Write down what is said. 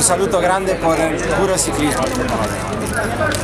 un saluto grande per il puro ciclismo.